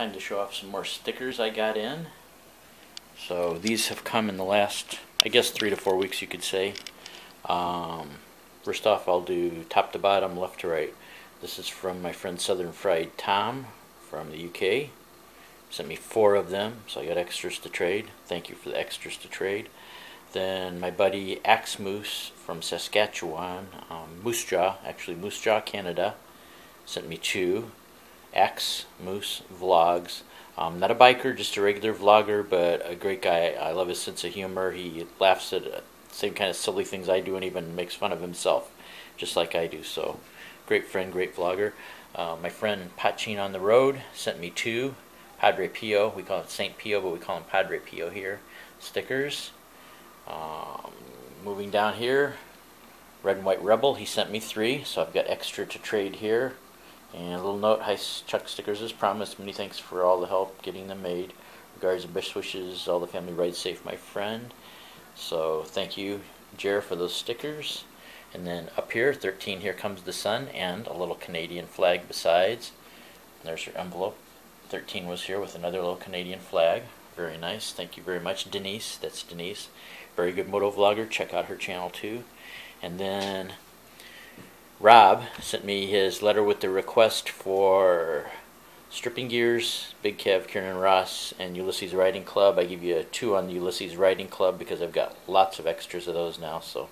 time to show off some more stickers I got in. So these have come in the last, I guess, three to four weeks, you could say. Um, first off, I'll do top to bottom, left to right. This is from my friend Southern Fried Tom from the UK. Sent me four of them, so I got extras to trade. Thank you for the extras to trade. Then my buddy Axe Moose from Saskatchewan, um, Moose Jaw, actually Moose Jaw, Canada, sent me two. Axe Moose Vlogs. Um, not a biker, just a regular vlogger, but a great guy. I love his sense of humor. He laughs at the same kind of silly things I do and even makes fun of himself, just like I do. So, great friend, great vlogger. Uh, my friend Patchin on the Road sent me two. Padre Pio, we call it Saint Pio, but we call him Padre Pio here. Stickers. Um, moving down here, Red and White Rebel, he sent me three, so I've got extra to trade here. And a little note, hi Chuck Stickers as promised, many thanks for all the help getting them made. Regards and best wishes, all the family ride safe, my friend. So thank you, Jer, for those stickers. And then up here, 13, here comes the sun, and a little Canadian flag besides. There's your envelope. 13 was here with another little Canadian flag. Very nice. Thank you very much, Denise. That's Denise. Very good moto vlogger. Check out her channel too. And then Rob sent me his letter with the request for Stripping Gears, Big Kev, Kieran Ross, and Ulysses Riding Club. I give you a two on the Ulysses Riding Club because I've got lots of extras of those now, so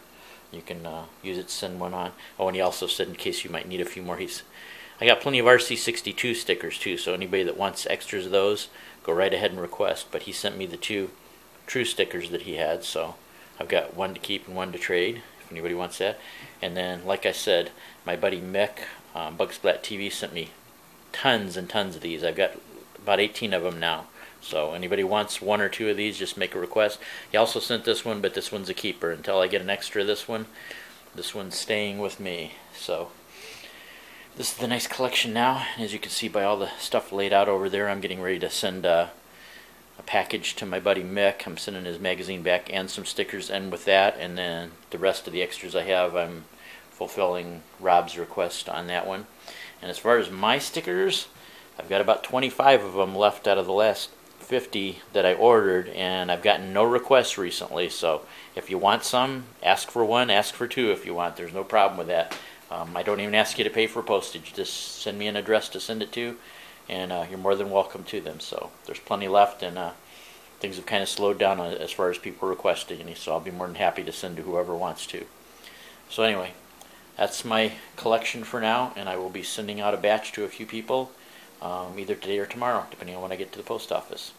you can uh, use it send one on. Oh, and he also said in case you might need a few more, he's I got plenty of RC62 stickers too, so anybody that wants extras of those, go right ahead and request. But he sent me the two true stickers that he had, so I've got one to keep and one to trade anybody wants that. And then, like I said, my buddy Mick, um, Bugsplat TV, sent me tons and tons of these. I've got about 18 of them now. So anybody wants one or two of these, just make a request. He also sent this one, but this one's a keeper. Until I get an extra of this one, this one's staying with me. So this is the nice collection now. As you can see by all the stuff laid out over there, I'm getting ready to send uh, a package to my buddy Mick. I'm sending his magazine back and some stickers and with that and then the rest of the extras I have I'm fulfilling Rob's request on that one. And as far as my stickers, I've got about 25 of them left out of the last 50 that I ordered and I've gotten no requests recently. So if you want some ask for one ask for two if you want. There's no problem with that. Um, I don't even ask you to pay for postage. Just send me an address to send it to and uh, you're more than welcome to them. So there's plenty left, and uh, things have kind of slowed down as far as people requesting any. So I'll be more than happy to send to whoever wants to. So anyway, that's my collection for now, and I will be sending out a batch to a few people um, either today or tomorrow, depending on when I get to the post office.